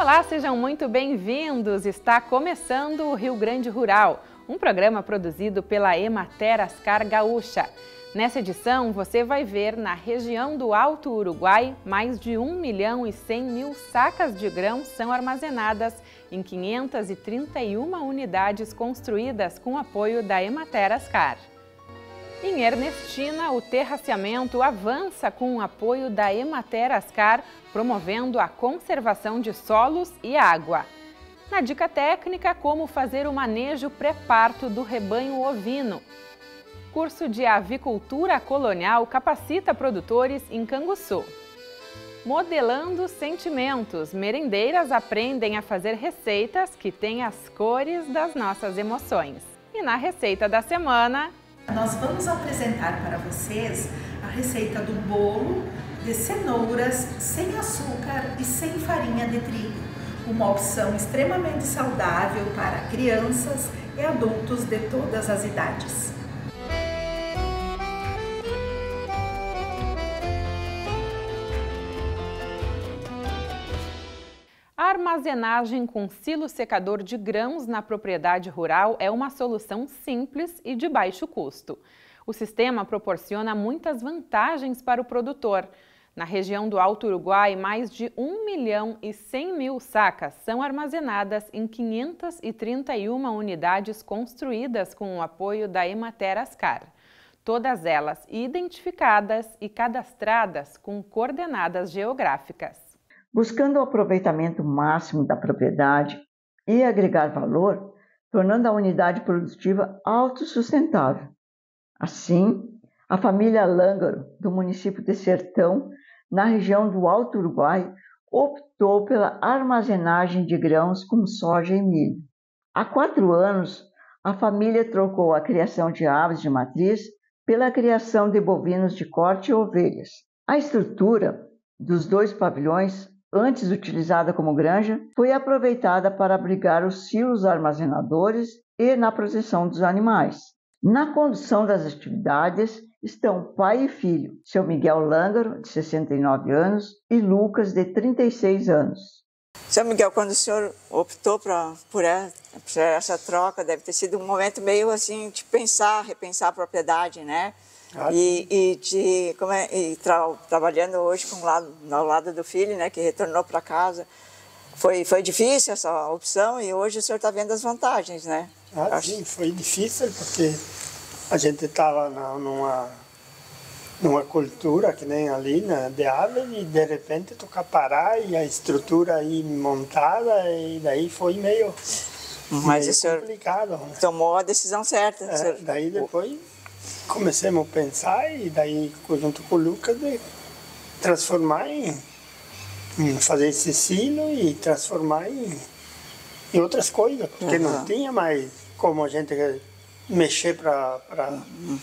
Olá, sejam muito bem-vindos. Está começando o Rio Grande Rural, um programa produzido pela Emater Ascar Gaúcha. Nessa edição, você vai ver na região do Alto Uruguai, mais de 1 milhão e 100 mil sacas de grão são armazenadas em 531 unidades construídas com apoio da Emater Ascar. Em Ernestina, o terraceamento avança com o apoio da Emater Ascar, promovendo a conservação de solos e água. Na dica técnica, como fazer o manejo pré-parto do rebanho ovino. Curso de Avicultura Colonial capacita produtores em Canguçu. Modelando sentimentos, merendeiras aprendem a fazer receitas que têm as cores das nossas emoções. E na receita da semana, nós vamos apresentar para vocês a receita do bolo de cenouras sem açúcar e sem farinha de trigo. Uma opção extremamente saudável para crianças e adultos de todas as idades. Armazenagem com silo secador de grãos na propriedade rural é uma solução simples e de baixo custo. O sistema proporciona muitas vantagens para o produtor. Na região do Alto Uruguai, mais de 1 milhão e 100 mil sacas são armazenadas em 531 unidades construídas com o apoio da Emater Ascar. Todas elas identificadas e cadastradas com coordenadas geográficas. Buscando o aproveitamento máximo da propriedade e agregar valor, tornando a unidade produtiva autossustentável. Assim, a família Lângaro, do município de Sertão, na região do Alto Uruguai, optou pela armazenagem de grãos como soja e milho. Há quatro anos, a família trocou a criação de aves de matriz pela criação de bovinos de corte e ovelhas. A estrutura dos dois pavilhões antes utilizada como granja, foi aproveitada para abrigar os silos armazenadores e na proteção dos animais. Na condução das atividades estão pai e filho, seu Miguel Lângaro, de 69 anos, e Lucas, de 36 anos. Seu Miguel, quando o senhor optou pra, por essa troca, deve ter sido um momento meio assim de pensar, repensar a propriedade, né? Ah, e, e, de, como é, e tra, trabalhando hoje com lado, ao lado do filho, né, que retornou para casa. Foi, foi difícil essa opção e hoje o senhor está vendo as vantagens, né? Ah, Acho... sim, foi difícil porque a gente estava numa, numa cultura que nem ali, né, de ave, e de repente tocar parar e a estrutura aí montada e daí foi meio, Mas meio o senhor complicado. tomou a decisão certa. É. Daí depois comecemos a pensar e daí junto com o Lucas de transformar em, em fazer esse silo e transformar em, em outras coisas, porque uhum. não tinha mais como a gente mexer para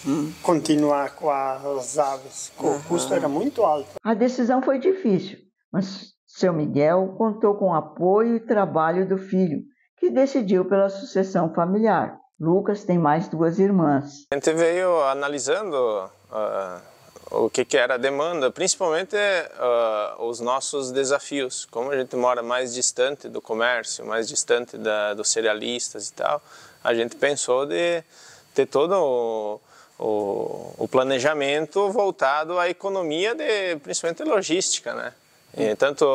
uhum. continuar com as aves. O uhum. custo era muito alto. A decisão foi difícil, mas seu Miguel contou com o apoio e trabalho do filho, que decidiu pela sucessão familiar. Lucas tem mais duas irmãs. A gente veio analisando uh, o que, que, era a demanda, principalmente uh, os nossos desafios. Como a gente mora mais distante do comércio, mais distante da, dos cerealistas e tal, a gente pensou de ter todo o, o, o planejamento voltado à economia, de, principalmente logística, né? E tanto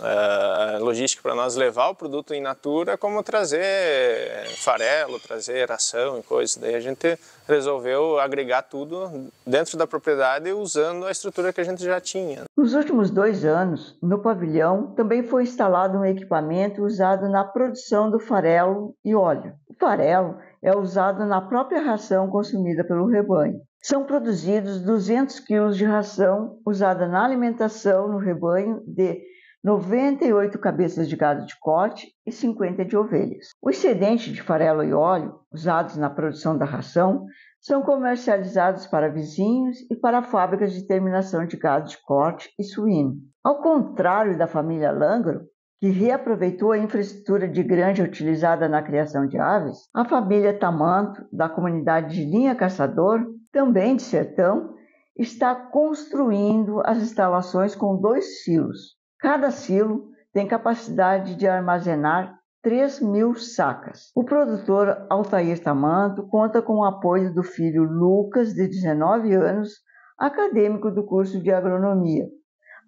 uh, logística para nós levar o produto in natura, como trazer farelo, trazer ração e coisas. Daí a gente resolveu agregar tudo dentro da propriedade usando a estrutura que a gente já tinha. Nos últimos dois anos, no pavilhão também foi instalado um equipamento usado na produção do farelo e óleo. O farelo é usado na própria ração consumida pelo rebanho. São produzidos 200 quilos de ração usada na alimentação no rebanho de 98 cabeças de gado de corte e 50 de ovelhas. O excedente de farelo e óleo usados na produção da ração são comercializados para vizinhos e para fábricas de terminação de gado de corte e suíno. Ao contrário da família Langro, que reaproveitou a infraestrutura de granja utilizada na criação de aves, a família Tamanto, da comunidade de Linha Caçador, também de Sertão, está construindo as instalações com dois silos, Cada silo tem capacidade de armazenar 3 mil sacas. O produtor Altair Tamanto conta com o apoio do filho Lucas, de 19 anos, acadêmico do curso de agronomia.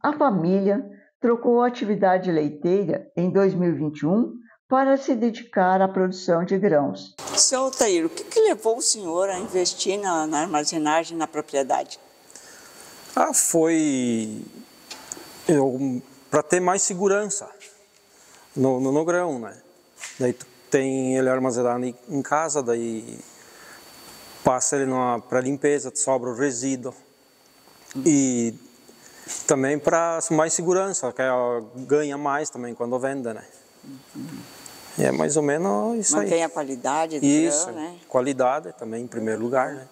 A família trocou a atividade leiteira em 2021 para se dedicar à produção de grãos. Seu Altair, o que, que levou o senhor a investir na, na armazenagem na propriedade? Ah, foi para ter mais segurança no, no, no, grão, né? Daí tem ele armazenado em casa, daí passa ele para limpeza, sobra o resíduo. E também para mais segurança, que ganha mais também quando vende, né? É mais ou menos isso Mantém aí. Mantém a qualidade do isso, grão, né? qualidade também em primeiro lugar, né?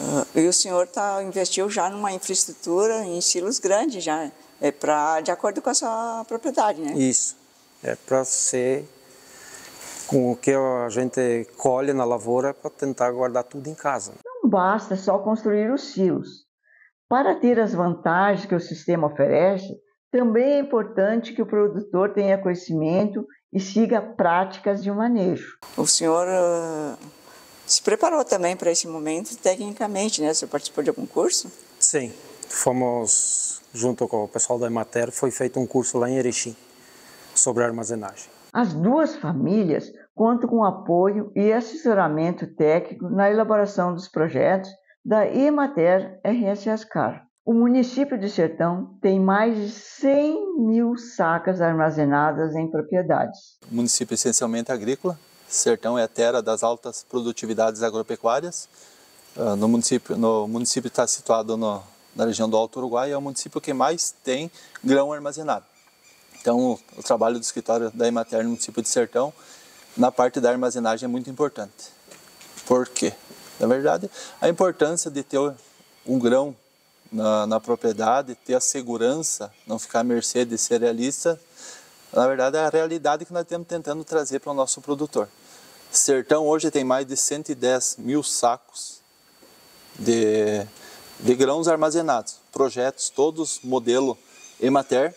Uh, e o senhor tá, investiu já numa infraestrutura em silos grandes já, é pra, de acordo com a sua propriedade, né? Isso, é para ser com o que a gente colhe na lavoura para tentar guardar tudo em casa. Não basta só construir os silos. Para ter as vantagens que o sistema oferece, também é importante que o produtor tenha conhecimento e siga práticas de manejo. O senhor uh, se preparou também para esse momento tecnicamente, né? Você participou de algum curso? Sim, fomos junto com o pessoal da Emater, foi feito um curso lá em Erechim sobre armazenagem. As duas famílias contam com apoio e assessoramento técnico na elaboração dos projetos da Emater RS Ascar. O município de Sertão tem mais de 100 mil sacas armazenadas em propriedades. O município é essencialmente agrícola. Sertão é a terra das altas produtividades agropecuárias. Ah, no município, no município está situado no, na região do Alto Uruguai, é o município que mais tem grão armazenado. Então, o, o trabalho do escritório da Emater no município de Sertão, na parte da armazenagem, é muito importante. Por quê? Na verdade, a importância de ter um grão na, na, propriedade, ter a segurança, não ficar à mercê de cerealista, na verdade é a realidade que nós estamos tentando trazer para o nosso produtor. Sertão hoje tem mais de 110 mil sacos de, de grãos armazenados, projetos todos modelo Emater.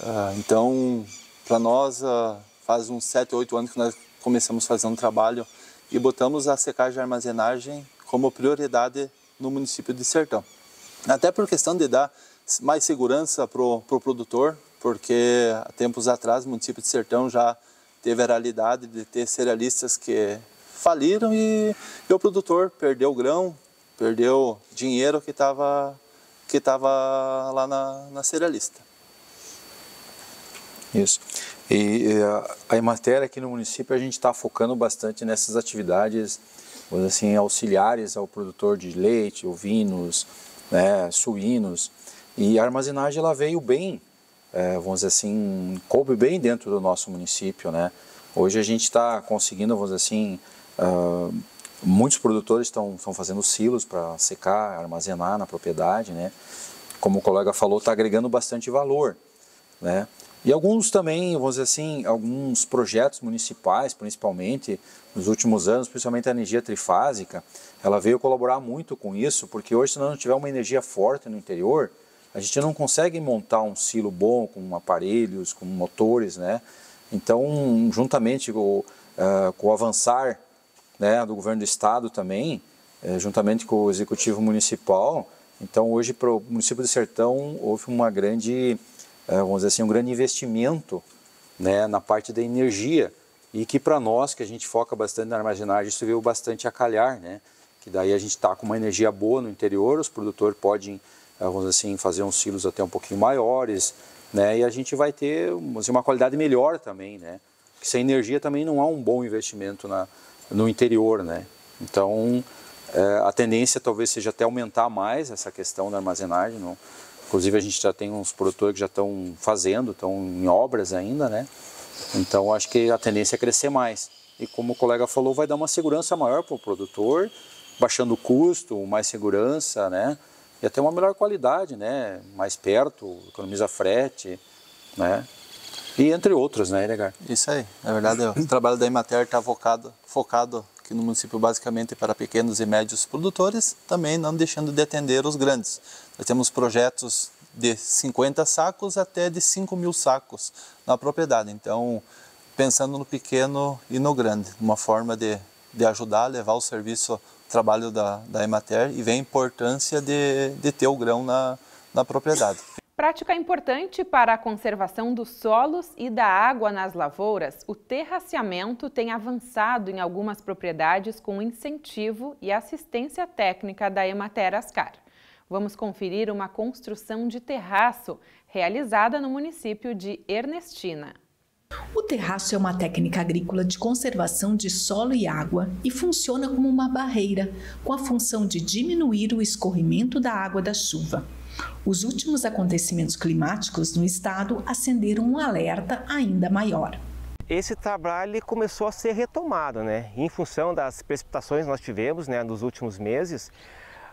Ah, então, para nós, ah, faz uns 7, 8 anos que nós começamos fazendo trabalho e botamos a secagem e armazenagem como prioridade no município de Sertão. Até por questão de dar mais segurança para o pro produtor, porque há tempos atrás o município de Sertão já teve a realidade de ter cerealistas que faliram e, e o produtor perdeu grão, perdeu dinheiro que estava que tava lá na, na cerealista. Isso. E a Emater aqui no município a gente está focando bastante nessas atividades, assim, auxiliares ao produtor de leite, ovinos, né, suínos. E a armazenagem ela veio bem, é, vamos dizer assim, coube bem dentro do nosso município. Né? Hoje a gente está conseguindo, vamos dizer assim, uh, muitos produtores estão fazendo silos para secar, armazenar na propriedade. Né? Como o colega falou, está agregando bastante valor. Né? E alguns também, vamos dizer assim, alguns projetos municipais, principalmente nos últimos anos, principalmente a energia trifásica, ela veio colaborar muito com isso, porque hoje se não tiver uma energia forte no interior, a gente não consegue montar um silo bom com aparelhos, com motores, né? Então, juntamente com, uh, com o avançar né, do governo do estado também, uh, juntamente com o executivo municipal, então hoje para o município de Sertão houve uma grande é, vamos dizer assim, um grande investimento né, na parte da energia e que para nós, que a gente foca bastante na armazenagem, isso veio bastante a calhar, né? Que daí a gente está com uma energia boa no interior, os produtores podem, vamos assim, fazer uns silos até um pouquinho maiores, né? E a gente vai ter assim, uma qualidade melhor também, né? Porque sem energia também não há um bom investimento na, no interior, né? Então, é, a tendência talvez seja até aumentar mais essa questão da armazenagem, não, Inclusive a gente já tem uns produtores que já estão fazendo, estão em obras ainda, né? Então acho que a tendência é crescer mais. E como o colega falou, vai dar uma segurança maior para o produtor, baixando o custo, mais segurança, né? E até uma melhor qualidade, né? Mais perto, economiza frete, né? E entre outros, né, Edgar? Isso aí. Na verdade, o trabalho da Imater está focado, focado aqui no município basicamente para pequenos e médios produtores, também não deixando de atender os grandes. Nós temos projetos de 50 sacos até de 5 mil sacos na propriedade. Então, pensando no pequeno e no grande, uma forma de, de ajudar levar o serviço, trabalho da, da Emater e ver a importância de, de ter o grão na, na propriedade. Prática importante para a conservação dos solos e da água nas lavouras, o terraceamento tem avançado em algumas propriedades com incentivo e assistência técnica da Emater Ascar. Vamos conferir uma construção de terraço realizada no município de Ernestina. O terraço é uma técnica agrícola de conservação de solo e água e funciona como uma barreira, com a função de diminuir o escorrimento da água da chuva. Os últimos acontecimentos climáticos no estado acenderam um alerta ainda maior. Esse trabalho começou a ser retomado, né? Em função das precipitações que nós tivemos, né, nos últimos meses,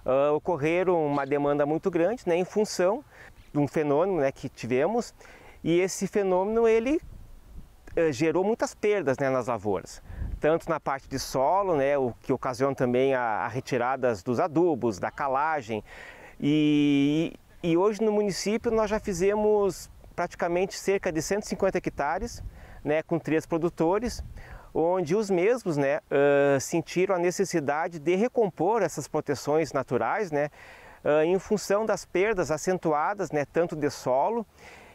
uh, ocorreram uma demanda muito grande, né, em função de um fenômeno, né, que tivemos. E esse fenômeno ele gerou muitas perdas, né, nas lavouras. Tanto na parte de solo, né, o que ocasiona também a, a retiradas dos adubos, da calagem, e, e hoje no município nós já fizemos praticamente cerca de 150 hectares, né, com três produtores, onde os mesmos né, uh, sentiram a necessidade de recompor essas proteções naturais, né, uh, em função das perdas acentuadas, né, tanto de solo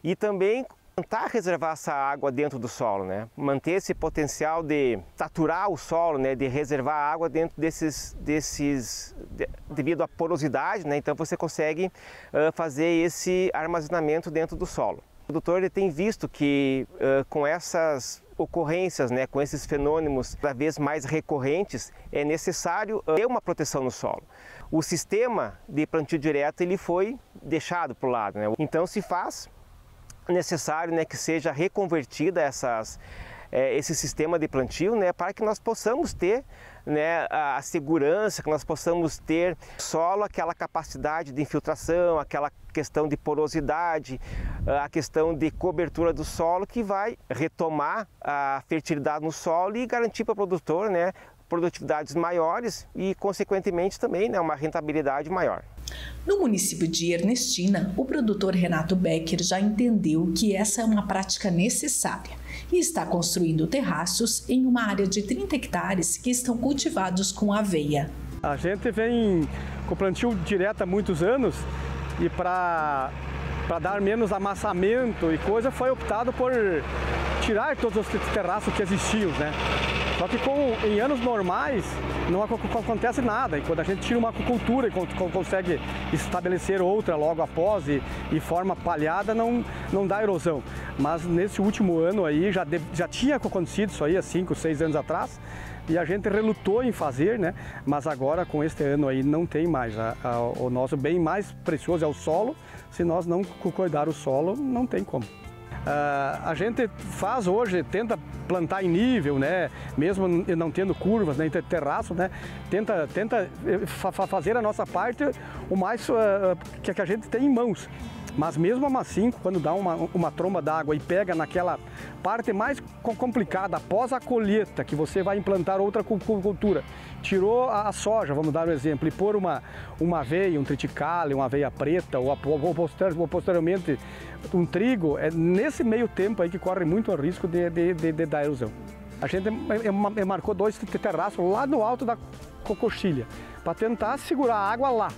e também tentar reservar essa água dentro do solo, né? manter esse potencial de saturar o solo, né? de reservar água dentro desses, desses de, devido à porosidade, né? então você consegue uh, fazer esse armazenamento dentro do solo. O produtor ele tem visto que uh, com essas ocorrências, né, com esses fenômenos cada vez mais recorrentes, é necessário ter uma proteção no solo. O sistema de plantio direto ele foi deixado para o lado, né? então se faz necessário né, que seja reconvertida essas, é, esse sistema de plantio né, para que nós possamos ter né, a segurança, que nós possamos ter solo, aquela capacidade de infiltração, aquela questão de porosidade, a questão de cobertura do solo que vai retomar a fertilidade no solo e garantir para o produtor né, produtividades maiores e, consequentemente, também né, uma rentabilidade maior. No município de Ernestina, o produtor Renato Becker já entendeu que essa é uma prática necessária e está construindo terraços em uma área de 30 hectares que estão cultivados com aveia. A gente vem com plantio direto há muitos anos e para dar menos amassamento e coisa, foi optado por tirar todos os terraços que existiam, né? Só que com, em anos normais não acontece nada. E quando a gente tira uma acucultura e consegue estabelecer outra logo após e, e forma palhada, não, não dá erosão. Mas nesse último ano aí já, de, já tinha acontecido isso aí há 5, 6 anos atrás e a gente relutou em fazer, né? Mas agora com este ano aí não tem mais. A, a, o nosso bem mais precioso é o solo se nós não cuidar o solo, não tem como. Uh, a gente faz hoje, tenta plantar em nível, né? mesmo não tendo curvas, nem né? terraço, né? tenta, tenta eh, fa fazer a nossa parte o mais uh, que a gente tem em mãos. Mas mesmo assim, quando dá uma, uma tromba d'água e pega naquela parte mais complicada, após a colheita, que você vai implantar outra cultura, tirou a soja, vamos dar um exemplo, e pôr uma, uma aveia, um triticale, uma aveia preta, ou, ou posteriormente um trigo, é nesse meio tempo aí que corre muito o risco de, de, de, de dar erosão. A gente marcou dois terraços lá no alto da cocochilha, para tentar segurar a água lá.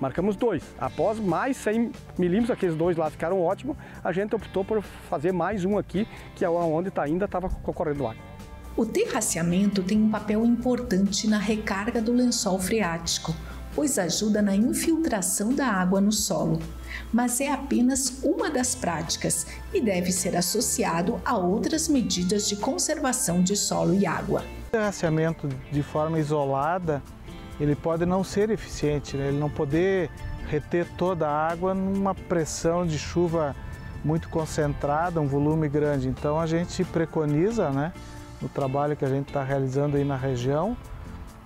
Marcamos dois. Após mais 100 milímetros, aqueles dois lá ficaram ótimos, a gente optou por fazer mais um aqui, que é onde tá, ainda estava correndo água. O terraceamento tem um papel importante na recarga do lençol freático, pois ajuda na infiltração da água no solo. Mas é apenas uma das práticas e deve ser associado a outras medidas de conservação de solo e água. O terraceamento de forma isolada ele pode não ser eficiente, né? ele não poder reter toda a água numa pressão de chuva muito concentrada, um volume grande. Então a gente preconiza, né, no trabalho que a gente está realizando aí na região,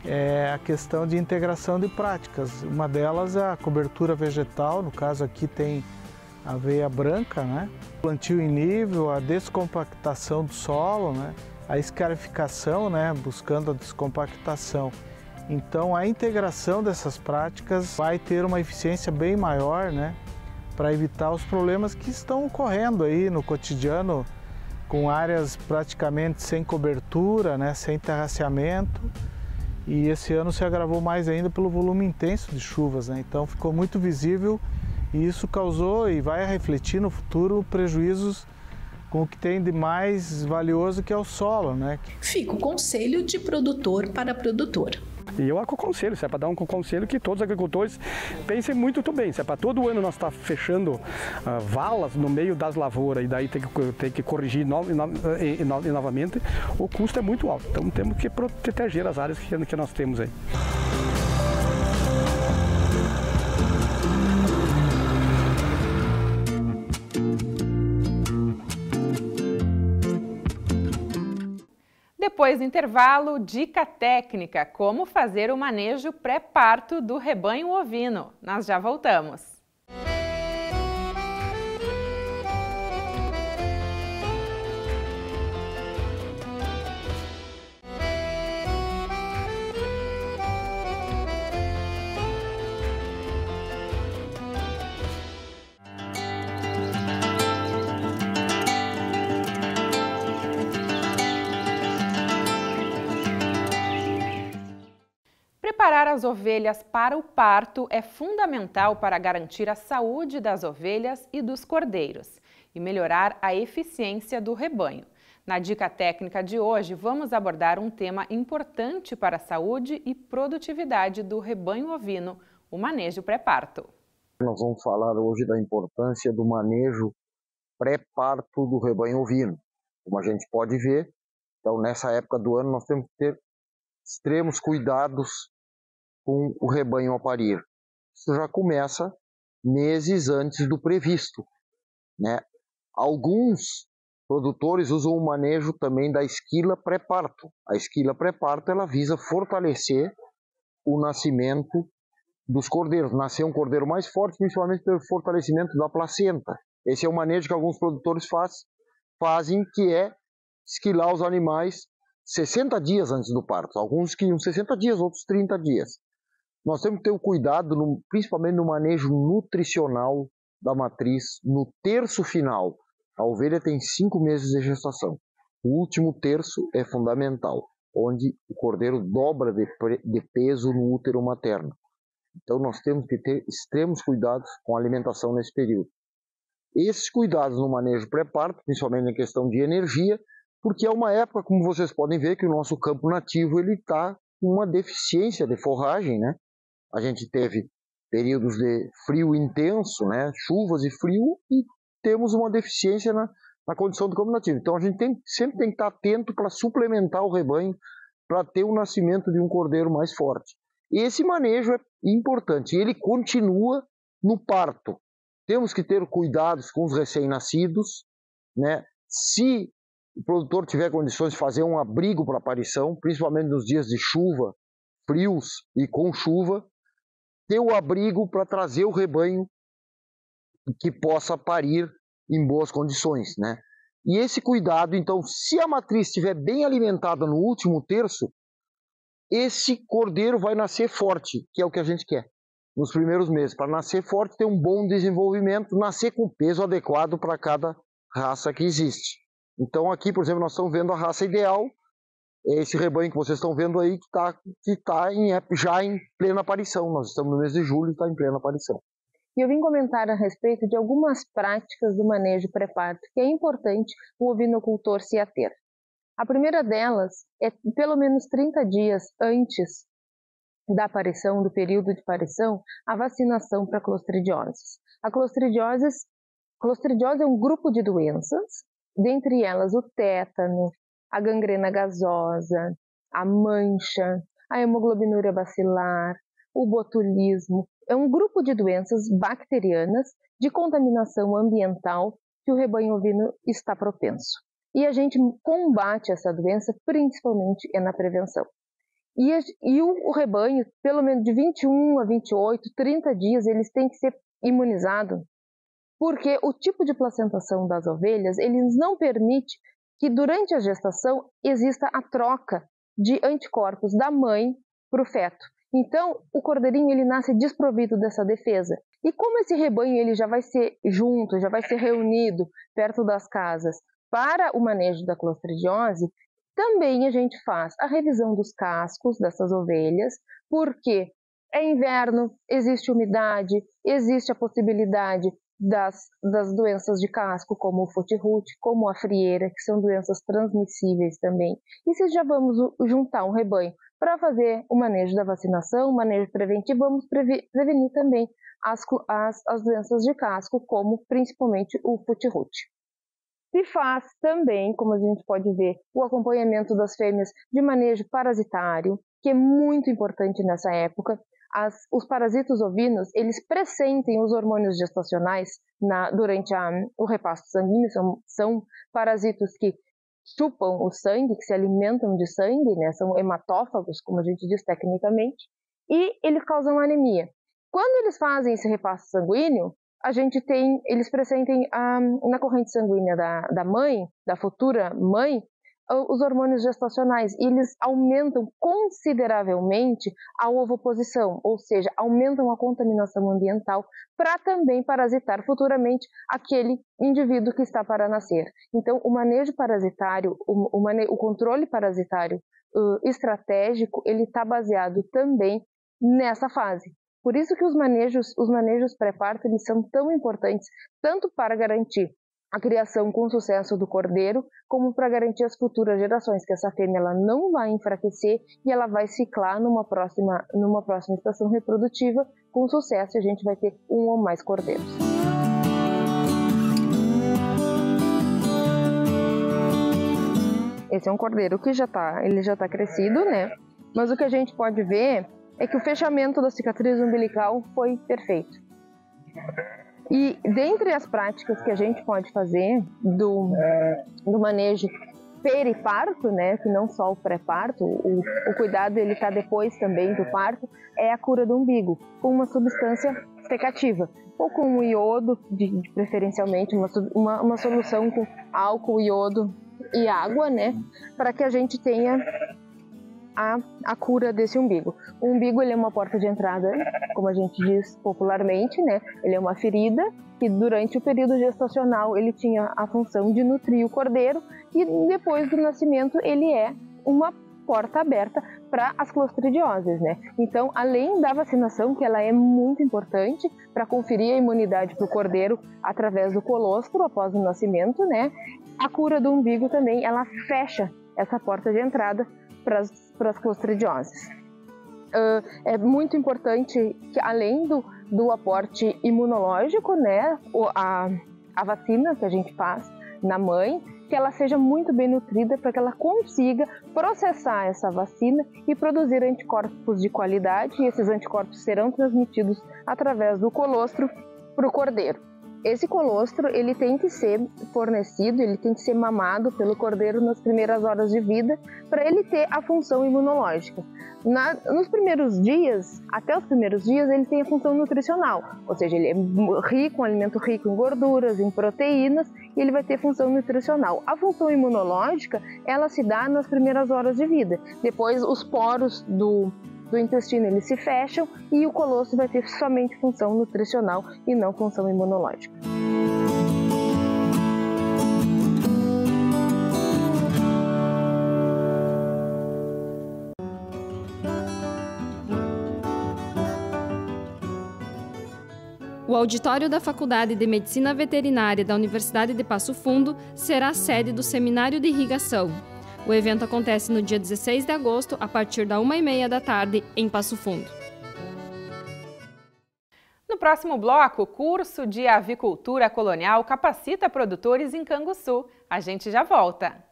é a questão de integração de práticas. Uma delas é a cobertura vegetal, no caso aqui tem aveia branca, né? plantio em nível, a descompactação do solo, né? a escarificação, né? buscando a descompactação. Então a integração dessas práticas vai ter uma eficiência bem maior né, para evitar os problemas que estão ocorrendo aí no cotidiano, com áreas praticamente sem cobertura, né, sem terraceamento. E esse ano se agravou mais ainda pelo volume intenso de chuvas, né? então ficou muito visível e isso causou e vai refletir no futuro prejuízos com o que tem de mais valioso que é o solo. Né? Fica o conselho de produtor para produtor. E eu aconselho, se é para dar um conselho que todos os agricultores pensem muito bem. Se é para todo ano nós estar tá fechando uh, valas no meio das lavouras e daí ter que, ter que corrigir no, novamente, o custo é muito alto. Então temos que proteger as áreas que, que nós temos aí. Depois do intervalo, dica técnica: como fazer o manejo pré-parto do rebanho ovino. Nós já voltamos. Preparar as ovelhas para o parto é fundamental para garantir a saúde das ovelhas e dos cordeiros e melhorar a eficiência do rebanho. Na dica técnica de hoje, vamos abordar um tema importante para a saúde e produtividade do rebanho ovino, o manejo pré-parto. Nós vamos falar hoje da importância do manejo pré-parto do rebanho ovino. Como a gente pode ver, então nessa época do ano nós temos que ter extremos cuidados com o rebanho a parir. Isso já começa meses antes do previsto. Né? Alguns produtores usam o manejo também da esquila pré-parto. A esquila pré-parto ela visa fortalecer o nascimento dos cordeiros, nascer um cordeiro mais forte, principalmente pelo fortalecimento da placenta. Esse é o manejo que alguns produtores faz, fazem, que é esquilar os animais 60 dias antes do parto. Alguns que 60 dias, outros 30 dias. Nós temos que ter o cuidado, no, principalmente no manejo nutricional da matriz, no terço final. A ovelha tem cinco meses de gestação. O último terço é fundamental, onde o cordeiro dobra de, de peso no útero materno. Então nós temos que ter extremos cuidados com a alimentação nesse período. Esses cuidados no manejo pré-parto, principalmente na questão de energia, porque é uma época, como vocês podem ver, que o nosso campo nativo ele está com uma deficiência de forragem, né? A gente teve períodos de frio intenso, né, chuvas e frio, e temos uma deficiência na, na condição do combinativo. Então a gente tem, sempre tem que estar atento para suplementar o rebanho para ter o nascimento de um cordeiro mais forte. Esse manejo é importante e ele continua no parto. Temos que ter cuidados com os recém-nascidos, né? Se o produtor tiver condições de fazer um abrigo para aparição, principalmente nos dias de chuva, frios e com chuva, ter o abrigo para trazer o rebanho que possa parir em boas condições, né? E esse cuidado, então, se a matriz estiver bem alimentada no último terço, esse cordeiro vai nascer forte, que é o que a gente quer nos primeiros meses. Para nascer forte, ter um bom desenvolvimento, nascer com peso adequado para cada raça que existe. Então, aqui, por exemplo, nós estamos vendo a raça ideal, esse rebanho que vocês estão vendo aí que está que tá em, já em plena aparição. Nós estamos no mês de julho e está em plena aparição. E eu vim comentar a respeito de algumas práticas do manejo pré-parto que é importante o ovinocultor se ater. A primeira delas é pelo menos 30 dias antes da aparição, do período de aparição, a vacinação para clostridioses. A clostridiose, clostridiose é um grupo de doenças, dentre elas o tétano, a gangrena gasosa, a mancha, a hemoglobinúria bacilar, o botulismo. É um grupo de doenças bacterianas de contaminação ambiental que o rebanho ovino está propenso. E a gente combate essa doença principalmente é na prevenção. E, e o, o, rebanho, pelo menos de 21 a 28, 30 dias, eles têm que ser imunizados, porque o tipo de placentação das ovelhas, eles não permite que durante a gestação exista a troca de anticorpos da mãe para o feto. Então, o cordeirinho ele nasce desprovido dessa defesa. E como esse rebanho ele já vai ser junto, já vai ser reunido perto das casas para o manejo da clostridiose, também a gente faz a revisão dos cascos dessas ovelhas, porque é inverno, existe umidade, existe a possibilidade das, das doenças de casco, como o foot-root, como a frieira, que são doenças transmissíveis também. E se já vamos juntar um rebanho para fazer o manejo da vacinação, o manejo preventivo, vamos prevenir também as, as, as doenças de casco, como principalmente o foot-root. Se faz também, como a gente pode ver, o acompanhamento das fêmeas de manejo parasitário, que é muito importante nessa época. As, os parasitos ovinos, eles pressentem os hormônios gestacionais na, durante a, o repasto sanguíneo, são, são parasitos que chupam o sangue, que se alimentam de sangue, né? são hematófagos, como a gente diz tecnicamente, e eles causam anemia. Quando eles fazem esse repasto sanguíneo, a gente tem, eles pressentem ah, na corrente sanguínea da, da mãe, da futura mãe, os hormônios gestacionais e eles aumentam consideravelmente a ovoposição, ou seja, aumentam a contaminação ambiental para também parasitar futuramente aquele indivíduo que está para nascer. Então, o manejo parasitário, o, o, mane o controle parasitário uh, estratégico, ele está baseado também nessa fase. Por isso que os manejos, os manejos pré-parto, eles são tão importantes, tanto para garantir a criação com sucesso do cordeiro, como para garantir as futuras gerações que essa fêmea ela não vai enfraquecer e ela vai ciclar numa próxima, numa próxima estação reprodutiva com sucesso e a gente vai ter um ou mais cordeiros. Esse é um cordeiro que já está, ele já está crescido, né? Mas o que a gente pode ver é que o fechamento da cicatriz umbilical foi perfeito. E dentre as práticas que a gente pode fazer do, do manejo periparto, né, que não só o pré-parto, o, o, cuidado ele está depois também do parto, é a cura do umbigo, com uma substância secativa, ou com um iodo, de, de preferencialmente, uma, uma, uma solução com álcool, iodo e água, né, para que a gente tenha a, a cura desse umbigo. O umbigo ele é uma porta de entrada, como a gente diz popularmente, né? Ele é uma ferida que durante o período gestacional ele tinha a função de nutrir o cordeiro e depois do nascimento ele é uma porta aberta para as clostridioses, né? Então, além da vacinação, que ela é muito importante para conferir a imunidade para o cordeiro através do colostro após o nascimento, né? A cura do umbigo também, ela fecha essa porta de entrada para as clostridioses. Uh, é muito importante que, além do, do aporte imunológico, né, a, a vacina que a gente faz na mãe, que ela seja muito bem nutrida para que ela consiga processar essa vacina e produzir anticorpos de qualidade, e esses anticorpos serão transmitidos através do colostro para o cordeiro. Esse colostro ele tem que ser fornecido, ele tem que ser mamado pelo cordeiro nas primeiras horas de vida para ele ter a função imunológica. Na, nos primeiros dias, até os primeiros dias, ele tem a função nutricional, ou seja, ele é rico, um alimento rico em gorduras, em proteínas, e ele vai ter função nutricional. A função imunológica, ela se dá nas primeiras horas de vida. Depois, os poros do, do intestino eles se fecham e o colosso vai ter somente função nutricional e não função imunológica. O auditório da Faculdade de Medicina Veterinária da Universidade de Passo Fundo será a sede do Seminário de Irrigação, o evento acontece no dia 16 de agosto, a partir da 1h30 da tarde, em Passo Fundo. No próximo bloco, o curso de avicultura colonial capacita produtores em Canguçu. A gente já volta.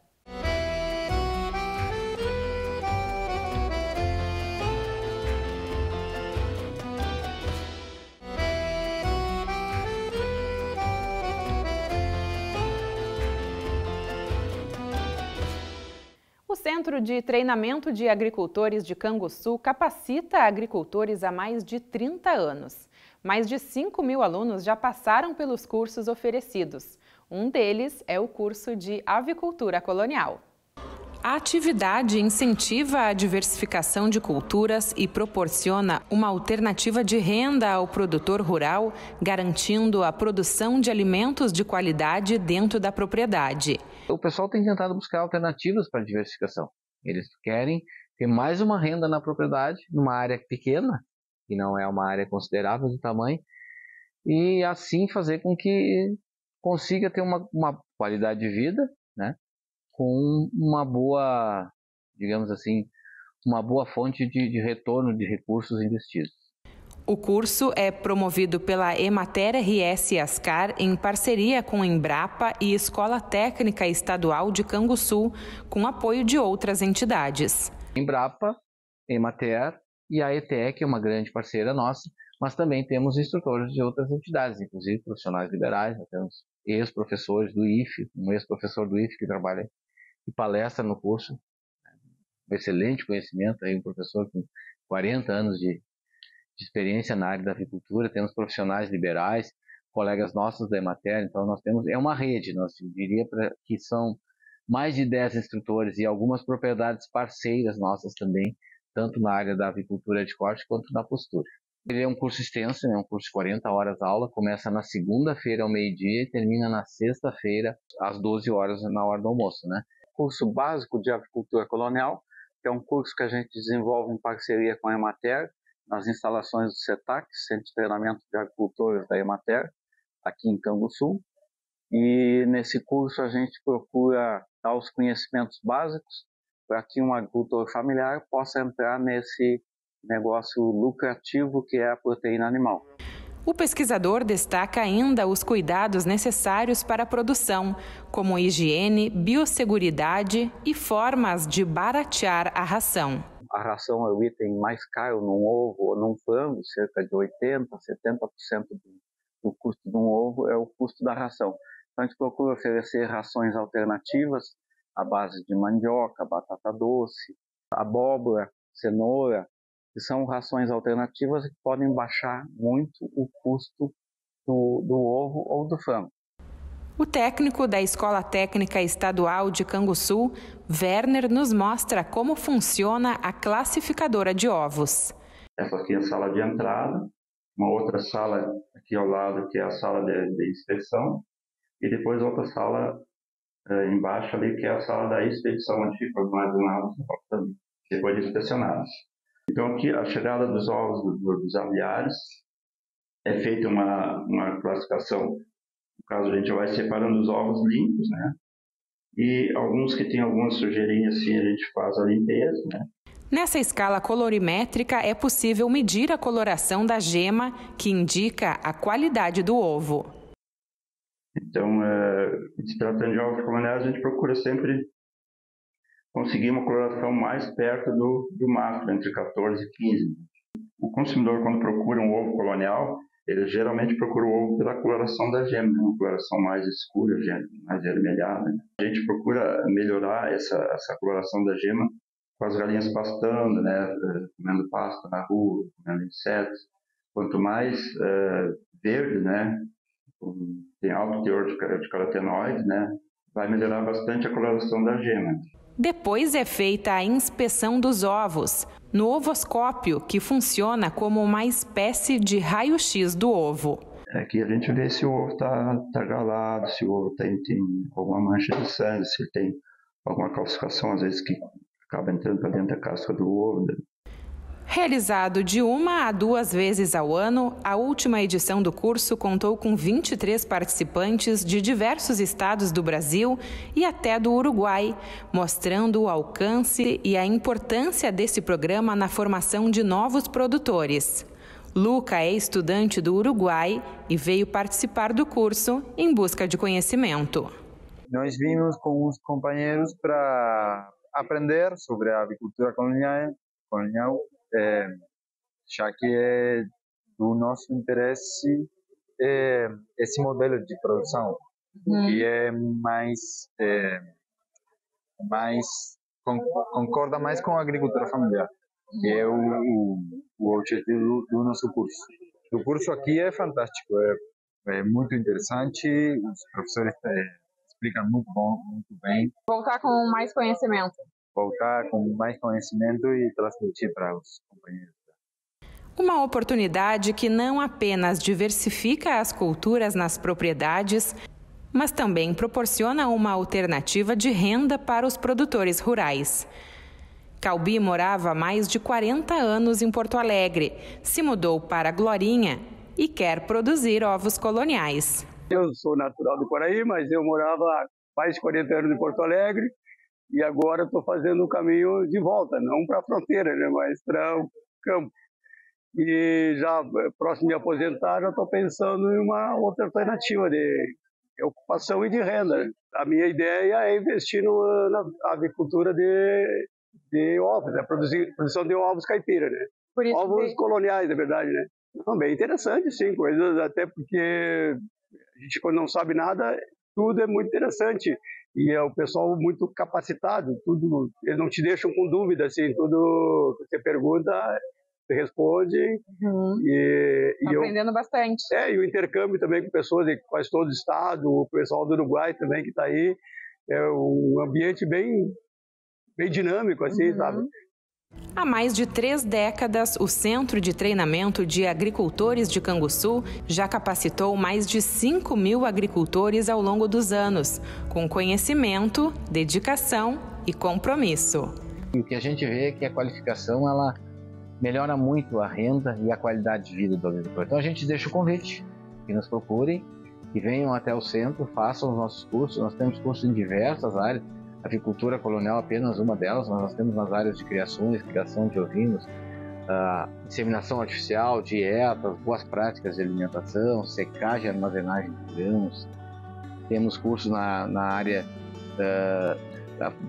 Centro de Treinamento de Agricultores de Canguçu capacita agricultores há mais de 30 anos. Mais de 5 mil alunos já passaram pelos cursos oferecidos. Um deles é o curso de Avicultura Colonial. A atividade incentiva a diversificação de culturas e proporciona uma alternativa de renda ao produtor rural, garantindo a produção de alimentos de qualidade dentro da propriedade. O pessoal tem tentado buscar alternativas para a diversificação. Eles querem ter mais uma renda na propriedade, numa área pequena, que não é uma área considerável de tamanho, e assim fazer com que consiga ter uma, uma qualidade de vida, né? Com uma boa, digamos assim, uma boa fonte de, de retorno de recursos investidos. O curso é promovido pela Emater RS Ascar em parceria com Embrapa e Escola Técnica Estadual de Canguçu, com apoio de outras entidades. Embrapa, Emater e a ETE, que é uma grande parceira nossa, mas também temos instrutores de outras entidades, inclusive profissionais liberais, temos ex-professores do IFE, um ex-professor do IFE que trabalha e palestra no curso, um excelente conhecimento, aí um professor com 40 anos de, de experiência na área da agricultura, temos profissionais liberais, colegas nossos da Emater, então nós temos, é uma rede, nós diria pra, que são mais de 10 instrutores e algumas propriedades parceiras nossas também, tanto na área da avicultura de corte quanto na postura. Ele é um curso extenso, né, um curso de 40 horas aula, começa na segunda-feira ao meio-dia e termina na sexta-feira às 12 horas na hora do almoço, né? Curso básico de avicultura colonial, que é um curso que a gente desenvolve em parceria com a Emater, nas instalações do CETAC, Centro de Treinamento de Agricultores da Emater, aqui em Canguçu. E nesse curso a gente procura dar os conhecimentos básicos para que um agricultor familiar possa entrar nesse negócio lucrativo que é a proteína animal. O pesquisador destaca ainda os cuidados necessários para a produção, como higiene, biosseguridade e formas de baratear a ração. A ração é o item mais caro num ovo ou num frango, cerca de 80%, 70% do custo de um ovo é o custo da ração. Então a gente procura oferecer rações alternativas à base de mandioca, batata doce, abóbora, cenoura, que são rações alternativas que podem baixar muito o custo do, do ovo ou do frango. O técnico da Escola Técnica Estadual de Canguçu, Werner, nos mostra como funciona a classificadora de ovos. Essa aqui é a sala de entrada, uma outra sala aqui ao lado que é a sala de, de inspeção e depois outra sala é, embaixo ali que é a sala da expedição onde ficam armazenados depois de inspecionados. Então, aqui a chegada dos ovos dos aviários é feita uma, uma classificação. No caso, a gente vai separando os ovos limpos, né? E alguns que têm algumas sujeirinhas, assim, a gente faz a limpeza, né? Nessa escala colorimétrica é possível medir a coloração da gema, que indica a qualidade do ovo. Então, é, se tratando de ovos coloniais, a gente procura sempre conseguir uma coloração mais perto do, do mastro, entre 14 e 15. O consumidor, quando procura um ovo colonial, ele geralmente procura o ovo pela coloração da gema, né? uma coloração mais escura, mais vermelhada. Né? A gente procura melhorar essa, essa coloração da gema com as galinhas pastando, né? comendo pasto na rua, comendo insetos. Quanto mais uh, verde, né? tem alto teor de, de carotenoides, né? vai melhorar bastante a coloração da gema. Depois é feita a inspeção dos ovos, no ovoscópio, que funciona como uma espécie de raio-x do ovo. Aqui a gente vê se o ovo está tá galado, se o ovo tem, tem alguma mancha de sangue, se tem alguma calcificação, às vezes que acaba entrando para dentro da casca do ovo. Realizado de uma a duas vezes ao ano, a última edição do curso contou com 23 participantes de diversos estados do Brasil e até do Uruguai, mostrando o alcance e a importância desse programa na formação de novos produtores. Luca é estudante do Uruguai e veio participar do curso em busca de conhecimento. Nós vimos com os companheiros para aprender sobre a avicultura colonial, colonial é, já que é do nosso interesse é, esse modelo de produção que é mais é, mais concorda mais com a agricultura familiar que é o, o, o objetivo do, do, nosso curso. O curso aqui é fantástico é, é muito interessante os professores é, explicam muito bom muito bem. Voltar com mais conhecimento voltar com mais conhecimento e transmitir para os companheiros. Uma oportunidade que não apenas diversifica as culturas nas propriedades, mas também proporciona uma alternativa de renda para os produtores rurais. Calbi morava há mais de 40 anos em Porto Alegre, se mudou para Glorinha e quer produzir ovos coloniais. Eu sou natural do Quaraí, mas eu morava há mais de 40 anos em Porto Alegre e agora estou fazendo o caminho de volta, não para a fronteira, né, mas para o campo. E já próximo de aposentar, já estou pensando em uma outra alternativa de ocupação e de renda. A minha ideia é investir no, na avicultura de, de ovos, né? Produzir, produção de ovos caipira, né? ovos que... coloniais, na verdade, né? Não, bem interessante, sim, coisas até porque a gente quando não sabe nada, tudo é muito interessante e é o pessoal muito capacitado, tudo, eles não te deixam com dúvida, assim, tudo que você pergunta, você responde. Uhum. E, e aprendendo eu, bastante. É, e o intercâmbio também com pessoas de quase todo o estado, o pessoal do Uruguai também que está aí, é um ambiente bem, bem dinâmico, assim, uhum. sabe? Há mais de três décadas, o Centro de Treinamento de Agricultores de Canguçu já capacitou mais de 5 mil agricultores ao longo dos anos, com conhecimento, dedicação e compromisso. O que a gente vê é que a qualificação ela melhora muito a renda e a qualidade de vida do agricultor. Então a gente deixa o convite que nos procurem, que venham até o centro, façam os nossos cursos. Nós temos cursos em diversas áreas avicultura colonial apenas uma delas, mas nós temos nas áreas de criações, criação de ovinos, uh, inseminação artificial, dietas, boas práticas de alimentação, secagem e armazenagem de grãos. Temos cursos na, na área uh,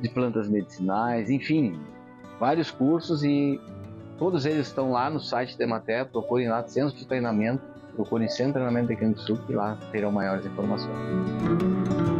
de plantas medicinais, enfim, vários cursos e todos eles estão lá no site da Emater, procurem lá Centro de Treinamento, procurem Centro de Treinamento de Canguçu e lá terão maiores informações.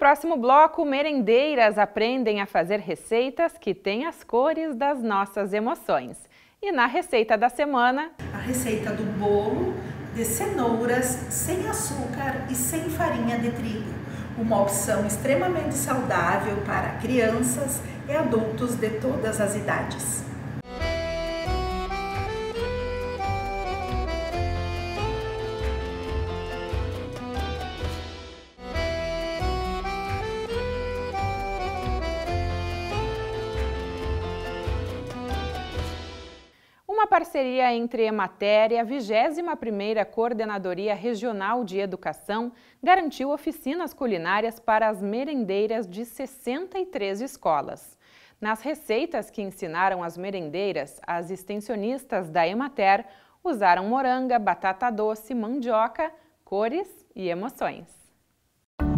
Próximo bloco, merendeiras aprendem a fazer receitas que têm as cores das nossas emoções. E na receita da semana, a receita do bolo de cenouras sem açúcar e sem farinha de trigo. Uma opção extremamente saudável para crianças e adultos de todas as idades. Parceria entre Emater e a 21ª Coordenadoria Regional de Educação garantiu oficinas culinárias para as merendeiras de 63 escolas. Nas receitas que ensinaram as merendeiras, as extensionistas da Emater usaram moranga, batata doce, mandioca, cores e emoções.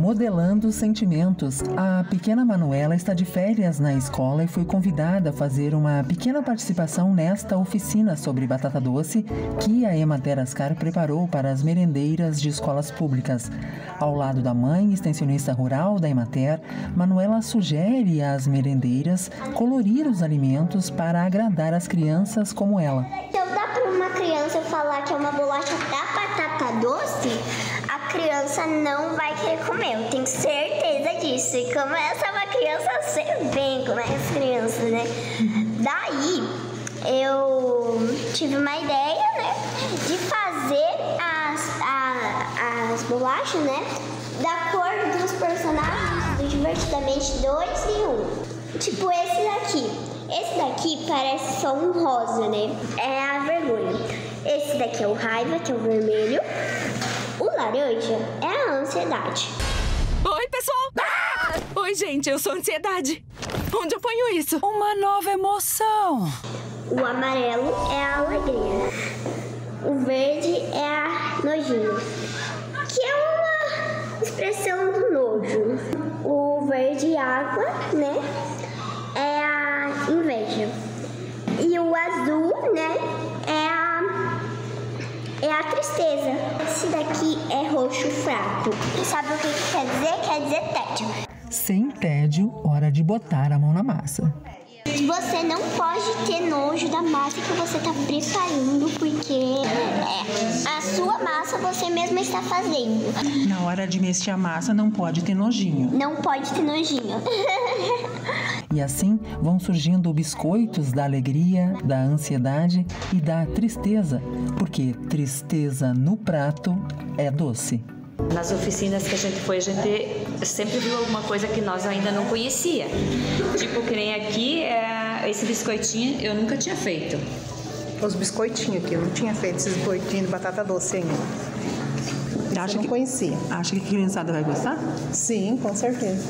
Modelando Sentimentos. A pequena Manuela está de férias na escola e foi convidada a fazer uma pequena participação nesta oficina sobre batata doce que a Emater Ascar preparou para as merendeiras de escolas públicas. Ao lado da mãe, extensionista rural da Emater, Manuela sugere às merendeiras colorir os alimentos para agradar as crianças como ela. Então dá para uma criança falar que é uma bolacha da batata doce? Criança não vai querer comer, eu tenho certeza disso. E começa uma criança ser bem com as crianças, né? Daí eu tive uma ideia, né, de fazer as, a, as bolachas, né, da cor dos personagens do Divertidamente 2 e 1. Tipo esse daqui. Esse daqui parece só um rosa, né? É a vergonha. Esse daqui é o raiva, que é o vermelho. O laranja é a ansiedade. Oi, pessoal! Ah! Oi, gente, eu sou ansiedade. Onde eu ponho isso? Uma nova emoção. O amarelo é a alegria. O verde é a nojinho, que é uma expressão do nojo. O verde água, né, é a inveja. E o azul, né, a tristeza. Esse daqui é roxo fraco. E sabe o que, que quer dizer? Quer dizer tédio. Sem tédio, hora de botar a mão na massa. Você não pode ter nojo da massa que você está preparando, porque é, a sua massa você mesma está fazendo. Na hora de mexer a massa não pode ter nojinho. Não pode ter nojinho. E assim vão surgindo biscoitos da alegria, da ansiedade e da tristeza, porque tristeza no prato é doce. Nas oficinas que a gente foi, a gente sempre viu alguma coisa que nós ainda não conhecia. Tipo, que nem aqui, é, esse biscoitinho eu nunca tinha feito. Os biscoitinhos aqui, eu não tinha feito esses biscoitinhos de batata doce ainda. Acha não que- conhecia. Acha que a criançada vai gostar? Sim, com certeza.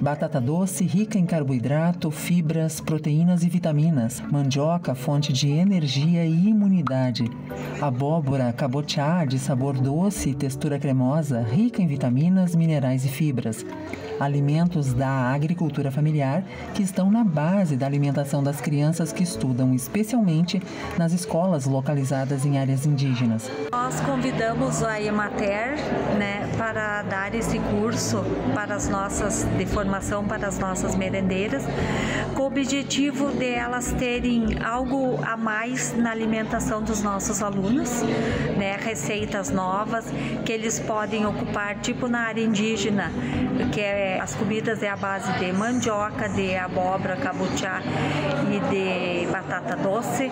Batata doce rica em carboidrato, fibras, proteínas e vitaminas. Mandioca, fonte de energia e imunidade. Abóbora cabotiá, de sabor doce e textura cremosa, rica em vitaminas, minerais e fibras. Alimentos da agricultura familiar que estão na base da alimentação das crianças que estudam, especialmente nas escolas localizadas em áreas indígenas. Nós convidamos a Emater né, para dar esse curso para as nossas de formação para as nossas merendeiras, com o objetivo de elas terem algo a mais na alimentação dos nossos alunos, né, receitas novas que eles podem ocupar, tipo na área indígena, que é as comidas é a base de mandioca, de abóbora, cabotiá e de batata doce.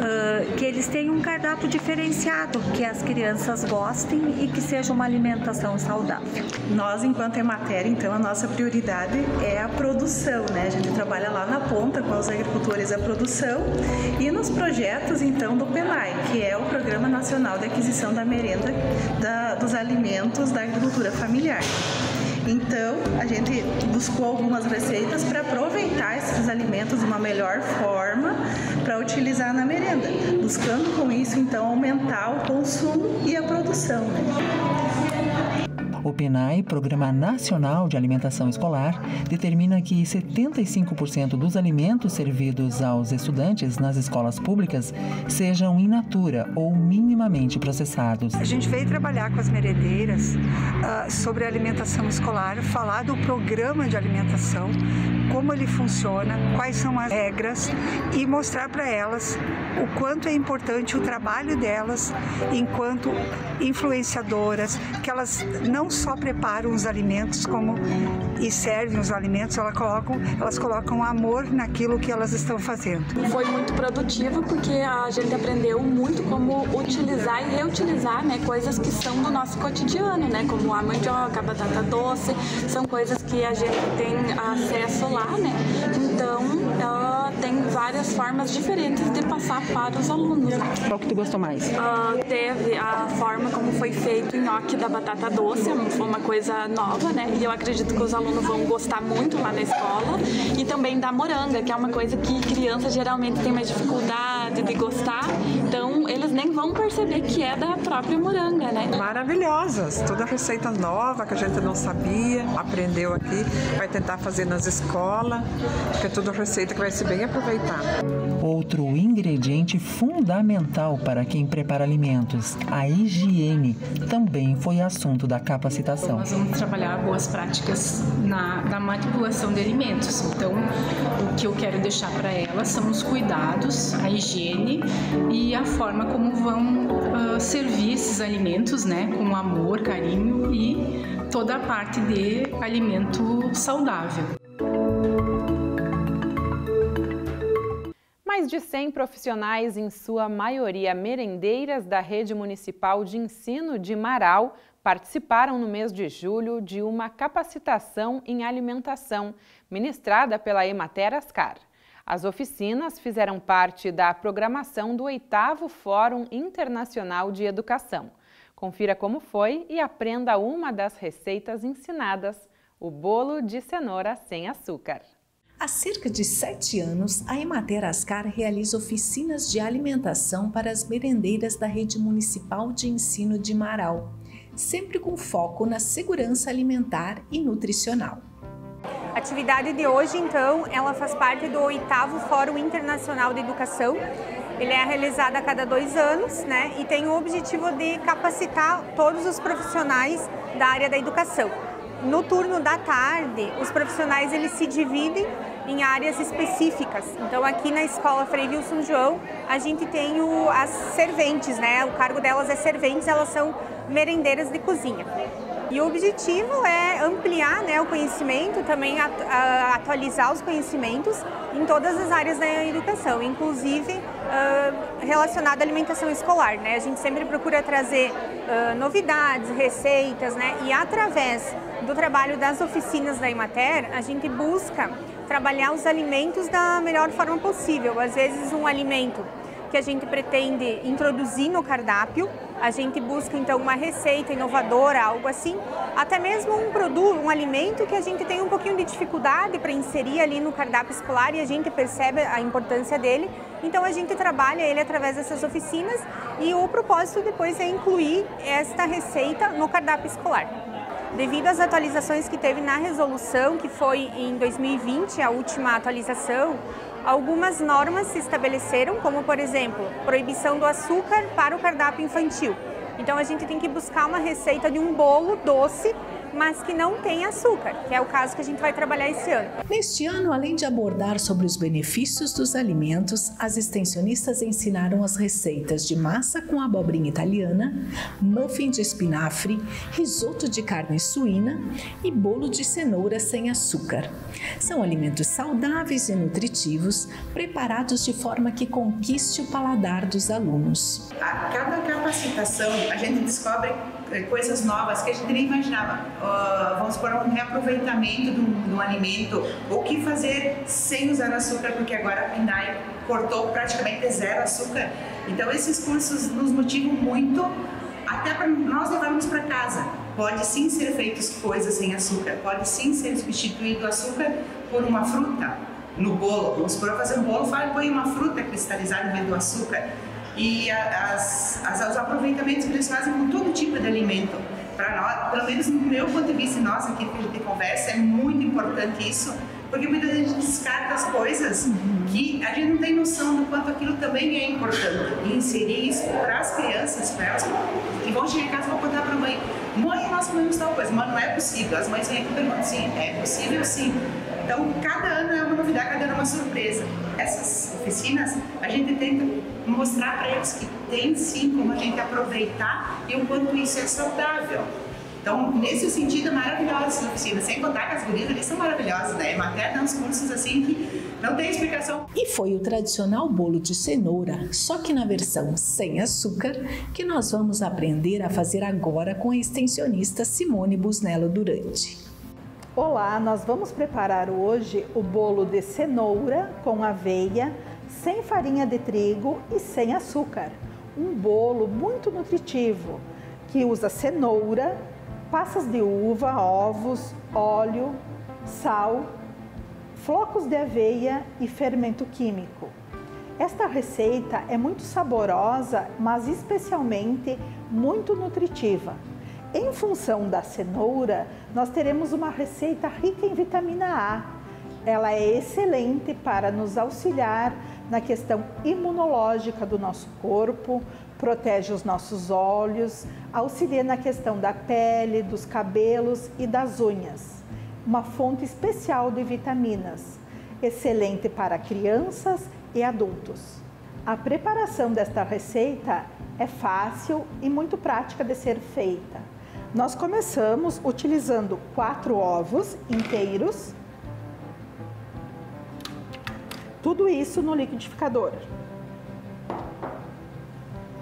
ah, que eles tenham um cardápio diferenciado, que as crianças gostem e que seja uma alimentação saudável. Nós, enquanto Emater, então, a nossa prioridade é a produção, né? A gente trabalha lá na ponta com os agricultores a produção e nos projetos, então, do PENAI, que é o Programa Nacional de Aquisição da Merenda da- dos Alimentos da Agricultura Familiar. Então, a gente buscou algumas receitas para aproveitar esses alimentos de uma melhor forma para utilizar na merenda, buscando com isso, então, aumentar o consumo e a produção. Né? O PNAE, Programa Nacional de Alimentação Escolar, determina que 75% dos alimentos servidos aos estudantes nas escolas públicas sejam in natura ou minimamente processados. A gente veio trabalhar com as merendeiras ah, sobre a alimentação escolar, falar do programa de alimentação, como ele funciona, quais são as regras e mostrar para elas o quanto é importante o trabalho delas enquanto influenciadoras, que elas não só preparam os alimentos como e servem os alimentos, elas colocam, elas colocam amor naquilo que elas estão fazendo. Foi muito produtivo porque a gente aprendeu muito como utilizar e reutilizar né, coisas que são do nosso cotidiano, né, como a mandioca, a batata doce, são coisas que a gente tem acesso lá, né? Então, ela tem várias formas diferentes de passar para os alunos. Qual que tu gostou mais? Ah, teve a forma como foi feito o nhoque da batata doce, foi uma coisa nova, né? E eu acredito que os alunos vão gostar muito lá na escola. E também da moranga, que é uma coisa que crianças geralmente têm mais dificuldade de gostar. Nem vão perceber que é da própria moranga, né? Maravilhosas, toda receita nova que a gente não sabia, aprendeu aqui, vai tentar fazer nas escolas, que é tudo receita que vai ser bem aproveitada. Outro ingrediente fundamental para quem prepara alimentos, a higiene, também foi assunto da capacitação. Nós vamos trabalhar boas práticas na, na manipulação de alimentos. Então, o que eu quero deixar para elas são os cuidados, a higiene e a forma como vão ah, servir esses alimentos, né? Com amor, carinho e toda a parte de alimento saudável. Mais de 100 profissionais, em sua maioria merendeiras da Rede Municipal de Ensino de Marau, participaram no mês de julho de uma capacitação em alimentação, ministrada pela Emater Ascar. As oficinas fizeram parte da programação do 8º Fórum Internacional de Educação. Confira como foi e aprenda uma das receitas ensinadas, o bolo de cenoura sem açúcar. Há cerca de sete anos, a Emater Ascar realiza oficinas de alimentação para as merendeiras da Rede Municipal de Ensino de Marau, sempre com foco na segurança alimentar e nutricional. A atividade de hoje, então, ela faz parte do oitavo Fórum Internacional de Educação. Ele é realizado a cada dois anos, né, e tem o objetivo de capacitar todos os profissionais da área da educação. No turno da tarde, os profissionais eles se dividem em áreas específicas. Então aqui na escola Frei Wilson João a gente tem o, as serventes, né? O cargo delas é serventes, elas são merendeiras de cozinha. E o objetivo é ampliar né, o conhecimento, também atualizar os conhecimentos em todas as áreas da educação, inclusive uh, relacionado à alimentação escolar. Né? A gente sempre procura trazer novidades, receitas, né? e através do trabalho das oficinas da Imater, a gente busca trabalhar os alimentos da melhor forma possível. Às vezes um alimento que a gente pretende introduzir no cardápio. A gente busca então uma receita inovadora, algo assim, até mesmo um produto, um alimento que a gente tem um pouquinho de dificuldade para inserir ali no cardápio escolar e a gente percebe a importância dele. Então a gente trabalha ele através dessas oficinas e o propósito depois é incluir esta receita no cardápio escolar. Devido às atualizações que teve na resolução, que foi em 2020, a última atualização, algumas normas se estabeleceram, como por exemplo, proibição do açúcar para o cardápio infantil. Então a gente tem que buscar uma receita de um bolo doce mas que não tem açúcar, que é o caso que a gente vai trabalhar esse ano. Neste ano, além de abordar sobre os benefícios dos alimentos, as extensionistas ensinaram as receitas de massa com abobrinha italiana, muffin de espinafre, risoto de carne suína e bolo de cenoura sem açúcar. São alimentos saudáveis e nutritivos, preparados de forma que conquiste o paladar dos alunos. A cada capacitação, a gente descobre coisas novas que a gente nem imaginava. Uh, vamos supor, um reaproveitamento de um, de um, alimento, ou que fazer sem usar açúcar, porque agora a Pindai cortou praticamente zero açúcar. Então, esses cursos nos motivam muito, até para nós levarmos para casa. Pode sim ser feitas coisas sem açúcar, pode sim ser substituído o açúcar por uma fruta no bolo. Vamos supor, fazer um bolo, põe uma fruta cristalizada em vez do açúcar e as, as, os aproveitamentos que eles fazem com todo tipo de alimento. Para nós, pelo menos no meu ponto de vista, nós aqui que a gente conversa, é muito importante isso, porque muitas vezes a gente descarta as coisas uhum. que a gente não tem noção do quanto aquilo também é importante. E inserir isso para as crianças, para elas que vão chegar em casa e vão contar para a mãe: mãe, nós comemos tal coisa, mas não é possível. As mães vêm aqui e perguntam: sim, é possível sim. Então, cada ano é uma novidade, cada ano é uma surpresa. Essas oficinas, a gente tenta mostrar para eles que tem sim como a gente aproveitar e o quanto isso é saudável. Então, nesse sentido, é maravilhosa essa oficina. Sem contar que as gurias ali são maravilhosas, né? Até dão uns cursos assim que não tem explicação. E foi o tradicional bolo de cenoura, só que na versão sem açúcar, que nós vamos aprender a fazer agora com a extensionista Simone Busnello Durante. Olá, nós vamos preparar hoje o bolo de cenoura com aveia, sem farinha de trigo e sem açúcar. Um bolo muito nutritivo que usa cenoura, passas de uva, ovos, óleo, sal, flocos de aveia e fermento químico. Esta receita é muito saborosa, mas especialmente muito nutritiva. Em função da cenoura, nós teremos uma receita rica em vitamina A. Ela é excelente para nos auxiliar na questão imunológica do nosso corpo, protege os nossos olhos, auxilia na questão da pele, dos cabelos e das unhas. Uma fonte especial de vitaminas, excelente para crianças e adultos. A preparação desta receita é fácil e muito prática de ser feita. Nós começamos utilizando quatro ovos inteiros, tudo isso no liquidificador.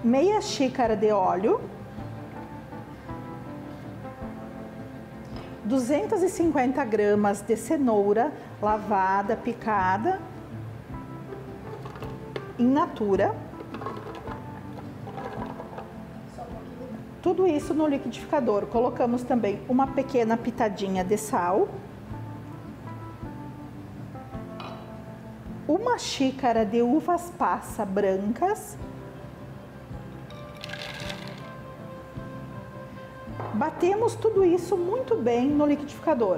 Meia xícara de óleo, 250 gramas de cenoura lavada, picada, in natura. Tudo isso no liquidificador. Colocamos também uma pequena pitadinha de sal. Uma xícara de uvas passa brancas. Batemos tudo isso muito bem no liquidificador.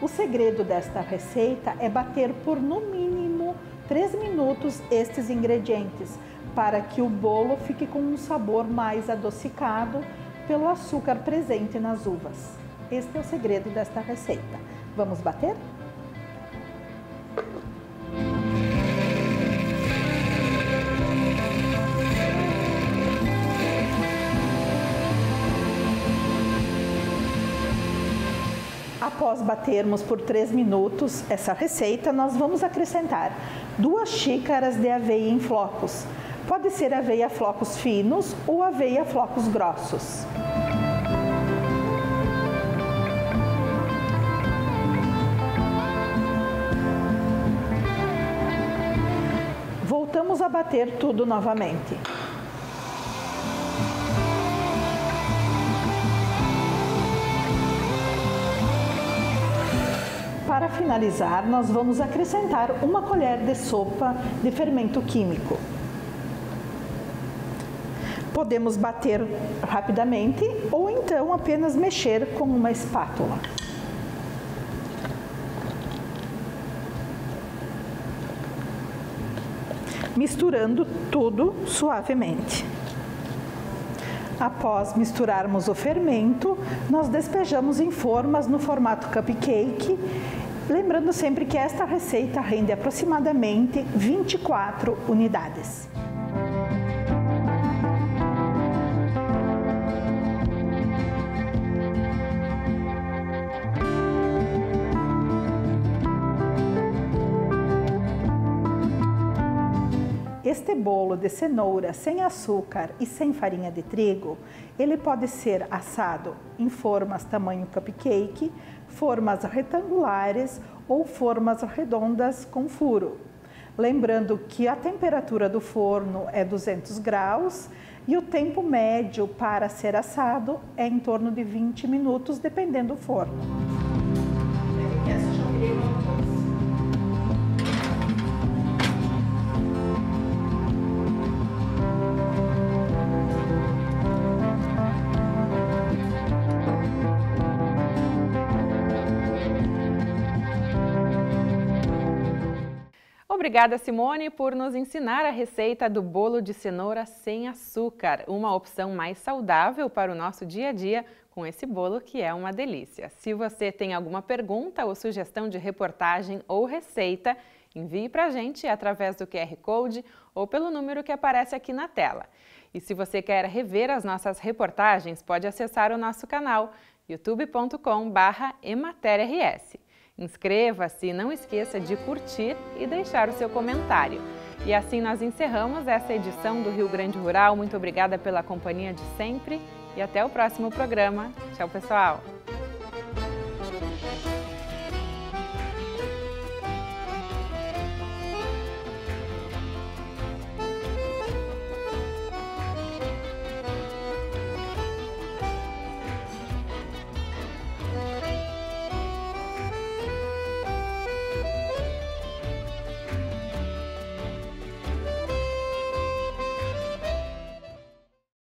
O segredo desta receita é bater por no mínimo 3 minutos estes ingredientes, para que o bolo fique com um sabor mais adocicado pelo açúcar presente nas uvas. Este é o segredo desta receita. Vamos bater? Após batermos por 3 minutos essa receita, nós vamos acrescentar duas xícaras de aveia em flocos Pode ser aveia flocos finos ou aveia flocos grossos. Voltamos a bater tudo novamente. Para finalizar, nós vamos acrescentar uma colher de sopa de fermento químico. Podemos bater rapidamente ou então apenas mexer com uma espátula. Misturando tudo suavemente. Após misturarmos o fermento, nós despejamos em formas no formato cupcake, lembrando sempre que esta receita rende aproximadamente 24 unidades. Bolo de cenoura sem açúcar e sem farinha de trigo, ele pode ser assado em formas tamanho cupcake, formas retangulares ou formas redondas com furo. Lembrando que a temperatura do forno é 200 graus e o tempo médio para ser assado é em torno de 20 minutos, dependendo do forno. Obrigada, Simone, por nos ensinar a receita do bolo de cenoura sem açúcar, uma opção mais saudável para o nosso dia a dia com esse bolo que é uma delícia. Se você tem alguma pergunta ou sugestão de reportagem ou receita, envie para a gente através do QR Code ou pelo número que aparece aqui na tela. E se você quer rever as nossas reportagens, pode acessar o nosso canal youtube.com/ematerrs. Inscreva-se e não esqueça de curtir e deixar o seu comentário. E assim nós encerramos essa edição do Rio Grande Rural. Muito obrigada pela companhia de sempre e até o próximo programa. Tchau, pessoal!